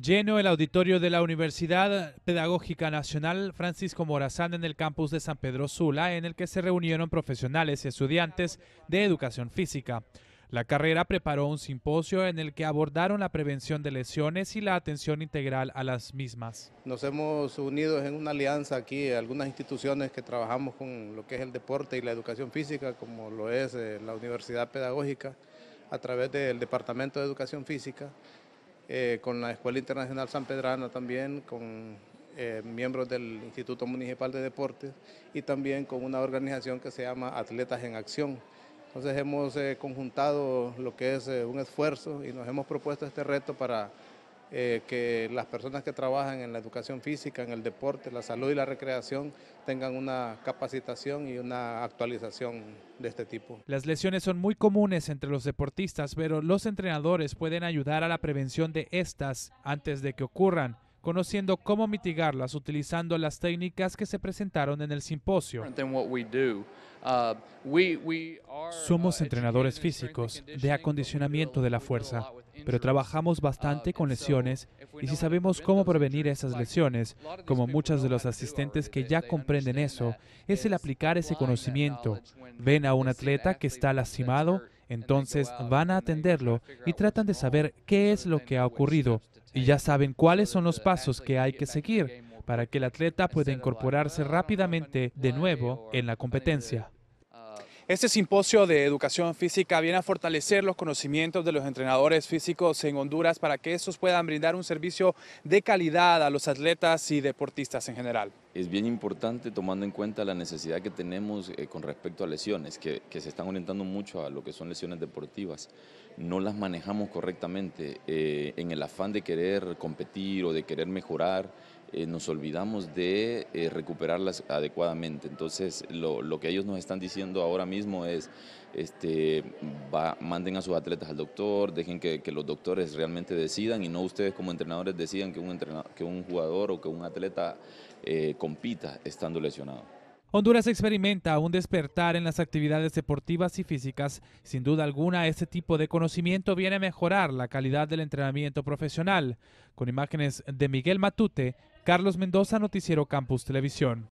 Lleno el auditorio de la Universidad Pedagógica Nacional Francisco Morazán en el campus de San Pedro Sula, en el que se reunieron profesionales y estudiantes de educación física. La carrera preparó un simposio en el que abordaron la prevención de lesiones y la atención integral a las mismas. Nos hemos unido en una alianza aquí, algunas instituciones que trabajamos con lo que es el deporte y la educación física, como lo es eh, la Universidad Pedagógica, a través del Departamento de Educación Física eh, con la Escuela Internacional San Pedrana también, con eh, miembros del Instituto Municipal de Deportes y también con una organización que se llama Atletas en Acción. Entonces hemos eh, conjuntado lo que es un esfuerzo y nos hemos propuesto este reto para eh, que las personas que trabajan en la educación física, en el deporte, la salud y la recreación tengan una capacitación y una actualización de este tipo. Las lesiones son muy comunes entre los deportistas, pero los entrenadores pueden ayudar a la prevención de estas antes de que ocurran conociendo cómo mitigarlas utilizando las técnicas que se presentaron en el simposio. Somos entrenadores físicos de acondicionamiento de la fuerza pero trabajamos bastante con lesiones y si sabemos cómo prevenir esas lesiones, como muchos de los asistentes que ya comprenden eso, es el aplicar ese conocimiento. Ven a un atleta que está lastimado, entonces van a atenderlo y tratan de saber qué es lo que ha ocurrido y ya saben cuáles son los pasos que hay que seguir para que el atleta pueda incorporarse rápidamente de nuevo en la competencia. Este simposio de educación física viene a fortalecer los conocimientos de los entrenadores físicos en Honduras para que estos puedan brindar un servicio de calidad a los atletas y deportistas en general. Es bien importante tomando en cuenta la necesidad que tenemos eh, con respecto a lesiones, que, se están orientando mucho a lo que son lesiones deportivas. No las manejamos correctamente eh, en el afán de querer competir o de querer mejorar eh, nos olvidamos de recuperarlas adecuadamente. Entonces, lo, que ellos nos están diciendo ahora mismo es, este, manden a sus atletas al doctor, dejen que, los doctores realmente decidan y no ustedes como entrenadores decidan que un, que un jugador o que un atleta compita estando lesionado. Honduras experimenta un despertar en las actividades deportivas y físicas. Sin duda alguna, este tipo de conocimiento viene a mejorar la calidad del entrenamiento profesional. Con imágenes de Miguel Matute, Carlos Mendoza, Noticiero Campus Televisión.